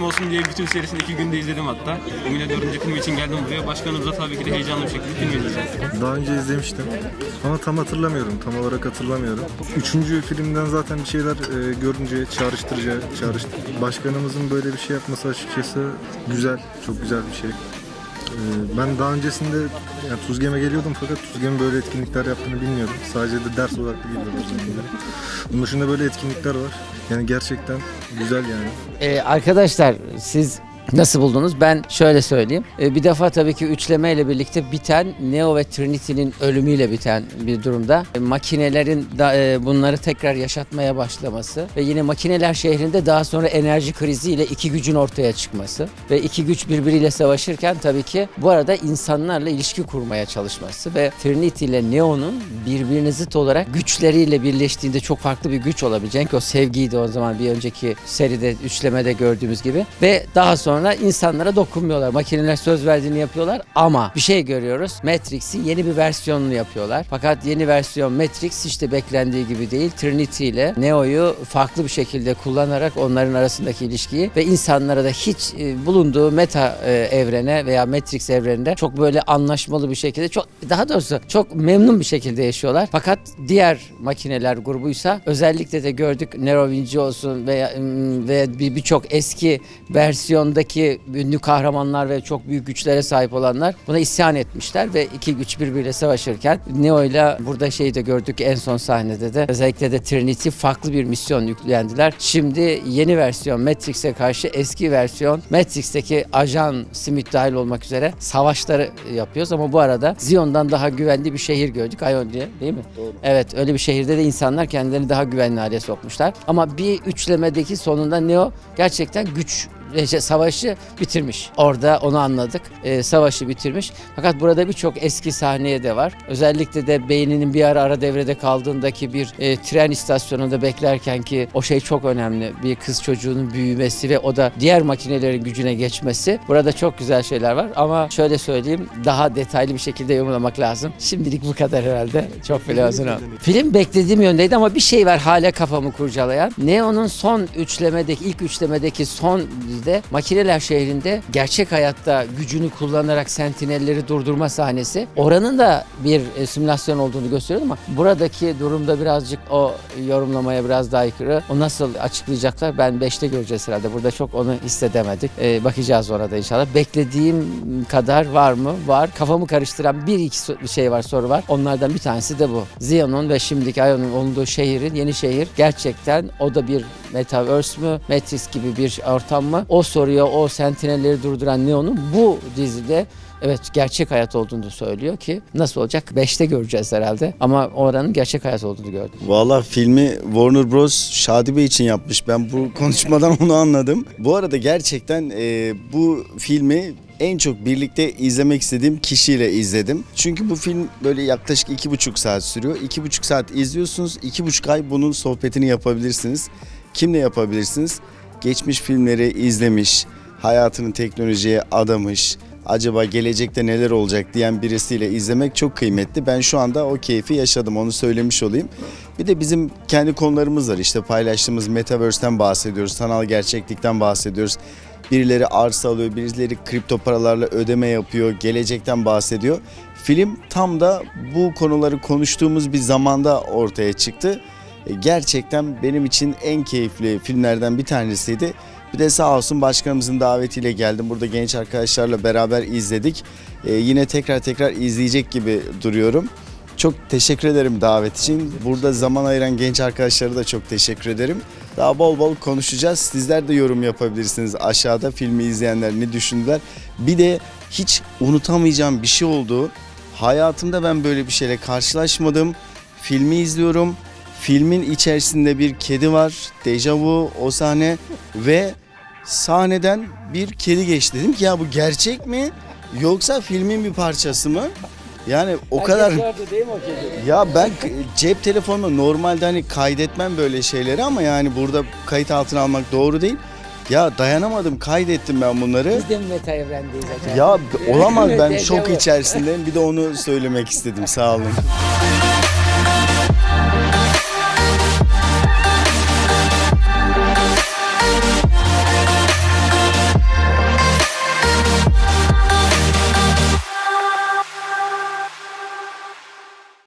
bütün serisini iki günde izledim hatta. Bugün dördüncü film için geldim buraya. Başkanımıza tabii ki de heyecanlı bir şekilde film izleyeceğiz. Daha önce izlemiştim ama tam hatırlamıyorum, tam olarak hatırlamıyorum. Üçüncü filmden zaten bir şeyler e, görünce çağrıştırıcı, çağrıştı. Başkanımızın böyle bir şey yapması açıkçası güzel, çok güzel bir şey. E, ben daha öncesinde yani Tuzgem'e geliyordum fakat Tuzgem'in böyle etkinlikler yaptığını bilmiyordum. Sadece de ders olarak biliyordum. Bunun dışında böyle etkinlikler var. Yani gerçekten güzel yani. Ee, arkadaşlar siz nasıl buldunuz? Ben şöyle söyleyeyim. Ee, bir defa tabii ki üçleme ile birlikte biten Neo ve Trinity'nin ölümüyle biten bir durumda. E, makinelerin e, bunları tekrar yaşatmaya başlaması ve yine makineler şehrinde daha sonra enerji kriziyle iki gücün ortaya çıkması ve iki güç birbiriyle savaşırken tabii ki bu arada insanlarla ilişki kurmaya çalışması ve Trinity ile Neo'nun birbirine zıt olarak güçleriyle birleştiğinde çok farklı bir güç olabilecek. O sevgiydi o zaman bir önceki seride üçlemede gördüğümüz gibi ve daha sonra insanlara dokunmuyorlar. Makineler söz verdiğini yapıyorlar ama bir şey görüyoruz. Matrix'in yeni bir versiyonunu yapıyorlar. Fakat yeni versiyon Matrix işte beklendiği gibi değil. Trinity ile Neo'yu farklı bir şekilde kullanarak onların arasındaki ilişkiyi ve insanlara da hiç e, bulunduğu meta e, evrene veya Matrix evreninde çok böyle anlaşmalı bir şekilde çok daha doğrusu çok memnun bir şekilde yaşıyorlar. Fakat diğer makineler grubuysa özellikle de gördük Nero Vinci olsun veya ve bir- birçok eski versiyondaki ünlü kahramanlar ve çok büyük güçlere sahip olanlar buna isyan etmişler ve iki güç birbiriyle savaşırken Neo ile burada şeyi de gördük en son sahnede de özellikle de Trinity farklı bir misyon yüklendiler. Şimdi yeni versiyon Matrix'e karşı eski versiyon Matrix'teki ajan Smith dahil olmak üzere savaşları yapıyoruz ama bu arada Zion'dan daha güvenli bir şehir gördük. Ionia değil mi? Evet öyle bir şehirde de insanlar kendilerini daha güvenli hale sokmuşlar. Ama bir üçlemedeki sonunda Neo gerçekten güç şey, savaşı bitirmiş. Orada onu anladık. Ee, savaşı bitirmiş. Fakat burada birçok eski sahneye de var. Özellikle de beyninin bir ara ara devrede kaldığındaki bir e, tren istasyonunda beklerken ki o şey çok önemli. Bir kız çocuğunun büyümesi ve o da diğer makinelerin gücüne geçmesi. Burada çok güzel şeyler var ama şöyle söyleyeyim daha detaylı bir şekilde yorumlamak lazım. Şimdilik bu kadar herhalde. Çok bile. Film beklediğim yöndeydi ama bir şey var hala kafamı kurcalayan. Neo'nun son üçlemedeki ilk üçlemedeki son dizide makineler şehrinde gerçek hayatta gücünü kullanarak sentinelleri durdurma sahnesi. Oranın da bir e, simülasyon olduğunu gösteriyor ama buradaki durumda birazcık o yorumlamaya biraz daha aykırı. O nasıl açıklayacaklar ben 5'te göreceğiz herhalde. Burada çok onu hissedemedik. E, bakacağız orada inşallah. Beklediğim kadar var mı? Var. Kafamı karıştıran bir iki şey var soru var. Onlardan bir tanesi de bu. Zion'un ve şimdiki Ion'un olduğu şehrin yeni şehir gerçekten o da bir Metaverse mü? Matrix gibi bir ortam mı? O soruya o sentinelleri durduran Neo'nun bu dizide Evet gerçek hayat olduğunu söylüyor ki nasıl olacak? 5'te göreceğiz herhalde ama oranın gerçek hayat olduğunu gördüm. Valla filmi Warner Bros. Şadi Bey için yapmış. Ben bu konuşmadan onu anladım. Bu arada gerçekten e, bu filmi en çok birlikte izlemek istediğim kişiyle izledim. Çünkü bu film böyle yaklaşık iki buçuk saat sürüyor. İki buçuk saat izliyorsunuz. iki buçuk ay bunun sohbetini yapabilirsiniz. Kimle yapabilirsiniz? Geçmiş filmleri izlemiş, hayatını teknolojiye adamış, acaba gelecekte neler olacak diyen birisiyle izlemek çok kıymetli. Ben şu anda o keyfi yaşadım onu söylemiş olayım. Bir de bizim kendi konularımız var işte paylaştığımız Metaverse'ten bahsediyoruz, sanal gerçeklikten bahsediyoruz. Birileri arsa alıyor, birileri kripto paralarla ödeme yapıyor, gelecekten bahsediyor. Film tam da bu konuları konuştuğumuz bir zamanda ortaya çıktı. E, Gerçekten benim için en keyifli filmlerden bir tanesiydi. Bir de sağ olsun başkanımızın davetiyle geldim. Burada genç arkadaşlarla beraber izledik. Ee, yine tekrar tekrar izleyecek gibi duruyorum. Çok teşekkür ederim davet için. Burada zaman ayıran genç arkadaşlara da çok teşekkür ederim. Daha bol bol konuşacağız. Sizler de yorum yapabilirsiniz aşağıda filmi izleyenler ne düşündüler. Bir de hiç unutamayacağım bir şey oldu. Hayatımda ben böyle bir şeyle karşılaşmadım. Filmi izliyorum. Filmin içerisinde bir kedi var. Dejavu o sahne ve sahneden bir kedi geçti. Dedim ki ya bu gerçek mi yoksa filmin bir parçası mı? Yani o kadar değil mi o kedi? ya ben cep telefonuma normalde hani kaydetmem böyle şeyleri ama yani burada kayıt altına almak doğru değil. Ya dayanamadım kaydettim ben bunları. Biz de mi meta evrendeyiz acaba? Ya olamaz ben şok içerisindeyim bir de onu söylemek istedim sağ olun.